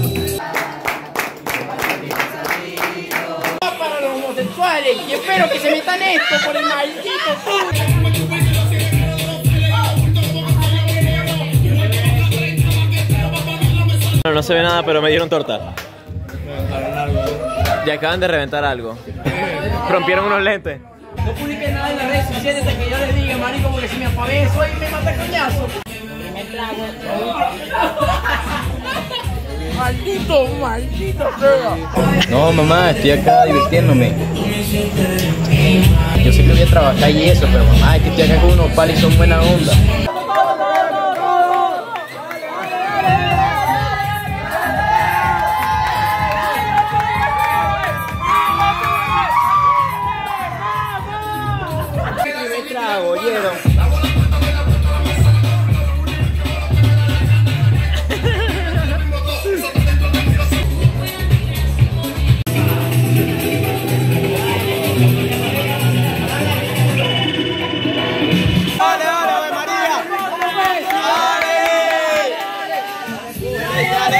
chao. Para los homosexuales y espero que se metan esto por el maldito No, no se ve nada, pero me dieron torta. Y acaban de reventar algo. Rompieron unos lentes. No publiquen nada en las redes sociales hasta que yo les diga, marico, porque si me apagué eso ahí me mata coñazo. Maldito, maldito sea. No, mamá, estoy acá divirtiéndome. Yo sé que voy a trabajar y eso, pero mamá, es que estoy acá con unos palos y son buena onda.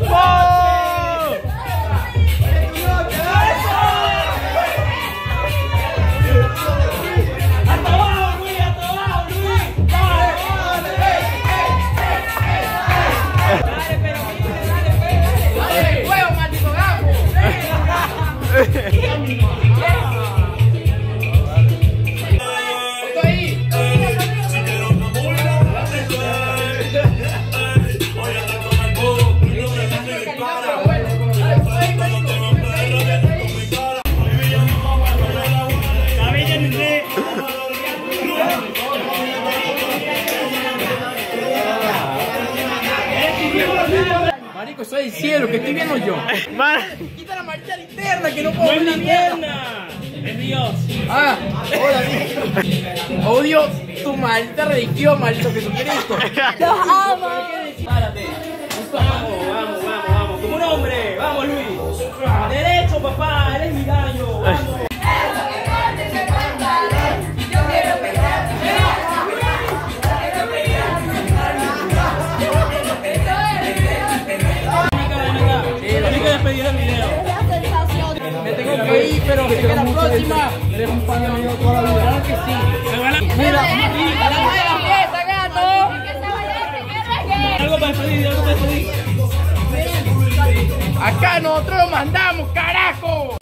¡Huevo, Marico, soy el cielo, que estoy viendo yo. Quita la marcha interna, que no puedo ver la mierda. Es Dios. Ah, hola, Odio tu maldita religión, maldito Jesucristo. Los amo. Video. Me tengo que ir, pero que la próxima. Eres un pan amigo toda la vida. Claro que sí. Mira. Algo para despedir, algo para despedir. Acá nosotros lo mandamos, carajo.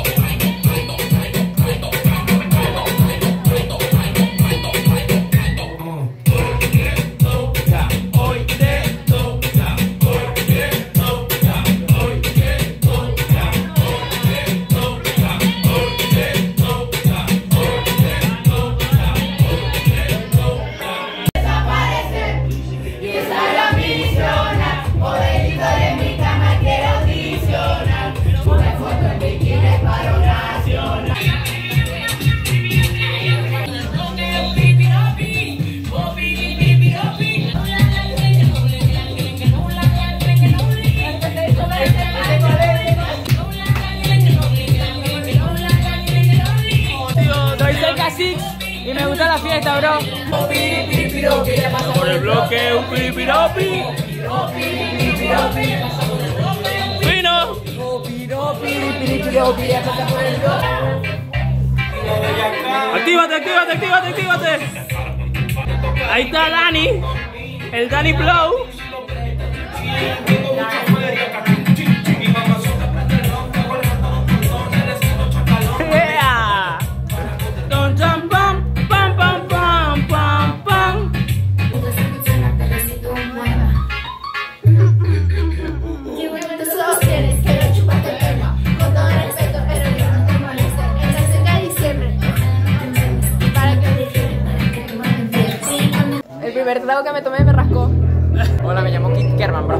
La fiesta, bro. Por el bloque, un piripiropi. Fino. Actívate, actívate, actívate, actívate. Ahí está Dani. El Dani Blow. Trago que me tomé me rascó. Hola, me llamo Kit Kerman, bro.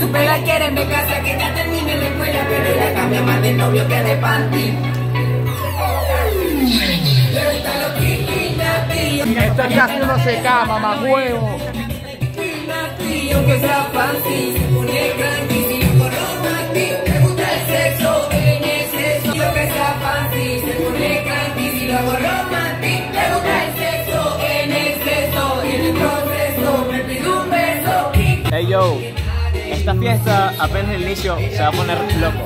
Super la quieren de casa, que ya termine la escuela, pero ella cambia más de novio que de panty. Pero está loquita, tío. Esta casi no se cama, más huevo. Aunque sea fancy, se pone cranky, si esta fiesta apenas el inicio se va a poner loco.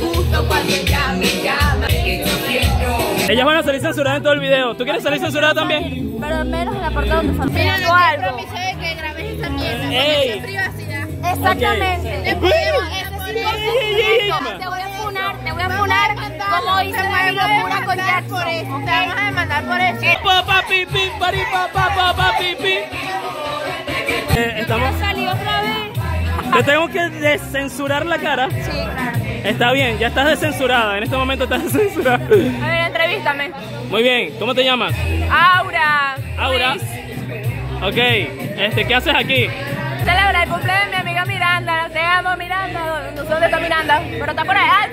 Justo cuando ella me llama, que yo quiero. Ellas van a salir censuradas en todo el video. ¿Tú quieres salir censurada también? Pero menos en la parte donde falta. Mira, no algo. que grabes esa mierda. Ey. Privacidad. Exactamente. Te voy a funar, te voy a funar como hice la locura con Jackson. por eso. Te vamos a demandar por eso. Pa, pa, pi, pi, pari, pa, pa, pa, pa, pi, pi. Eh, estamos. Salí otra vez. Te tengo que descensurar la cara. Sí, claro. Está bien, ya estás descensurada. En este momento estás descensurada. A ver, entrevístame. Muy bien, ¿cómo te llamas? Aura. Aura. Luis. Ok, este, ¿qué haces aquí? Celebra el cumpleaños de mi amiga Miranda. Te amo, Miranda. No sé dónde está Miranda, pero está por allá.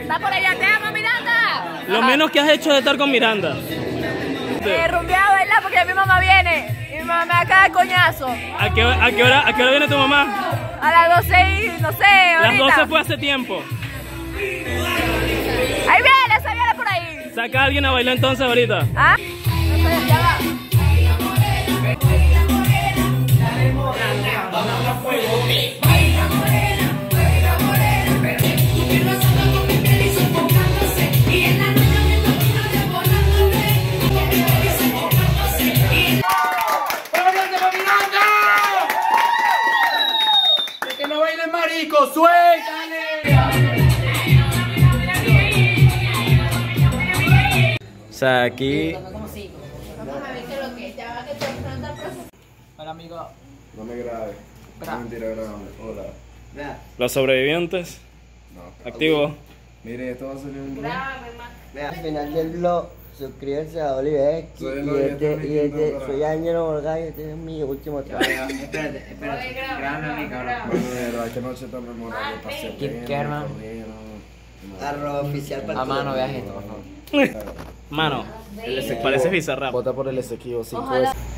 Está por allá. Te amo, Miranda. Lo Ajá. menos que has hecho es estar con Miranda. Eh, rumbear a bailar porque mi mamá viene. Y mi mamá me va a caer coñazo. ¿A qué, a qué hora, ¿A qué hora viene tu mamá? A las 12 y no sé, Las ahorita. 12 fue hace tiempo. Ahí viene, se viene por ahí. Saca a alguien a bailar entonces ahorita. ¿Ah? Sea, aquí Hola, amigo. No me grabe. Espera. No mentira, grabame. Hola. Los sobrevivientes. No. Activo. Mire, esto va a salir un Al final del blog, suscríbanse a Oliver X Soy el y este, y este, soy Ángelo Morgan y este es mi último trabajo. Bueno, de verdad, qué noche tan memorable. Pasé pena, Kerman. Arroba oficial para A mano, veas esto, por favor. Mano, parece bizarrap. Vota por el Ezequiel 5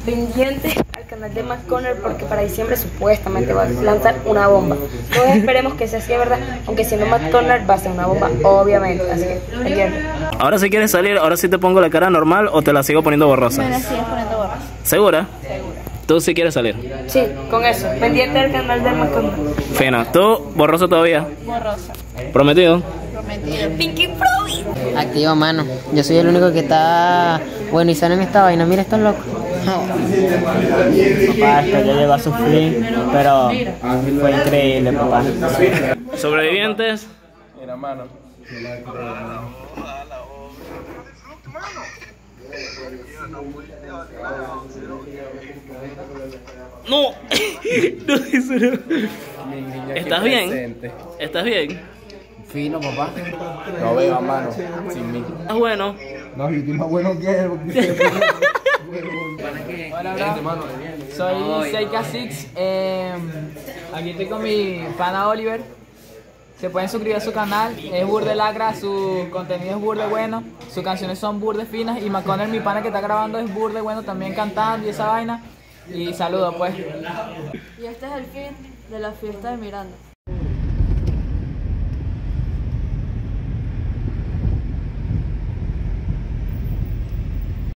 pendiente al canal de McConnell porque para diciembre supuestamente va a lanzar una bomba. Todos esperemos que sea así de verdad, aunque siendo McConnell va a ser una bomba, obviamente. Así que pendiente. Ahora si quieres salir, ahora sí te pongo la cara normal o te la sigo poniendo borrosa. Me la sigues poniendo borrosa. ¿Segura? Tú sí quieres salir. Sí, con eso. Pendiente del canal de McConnell. Fina, ¿tú borroso todavía? Borrosa. ¿Prometido? Pinky Provi. Activo, mano. Yo soy el único que está bueno y sano en esta vaina. Mira estos locos. papá, esto ya llegó a sufrir, pero fue increíble, papá. ¿Sobrevivientes? Mira, mano. No. eso ¿Estás bien? ¿Estás bien? Fino, papá. No veo, mano. Sin mí. ¿Estás bueno? No, yo estoy más bueno que él. Hola, bro. Soy Seika Six. Eh, aquí estoy con mi pana Oliver. Se pueden suscribir a su canal. Es burde lacra, su contenido es burde bueno. Sus canciones son burde finas. Y McConnell, mi pana que está grabando, es burde bueno también cantando y esa vaina. Y saludos, pues. Y este es el fin de la fiesta de Miranda.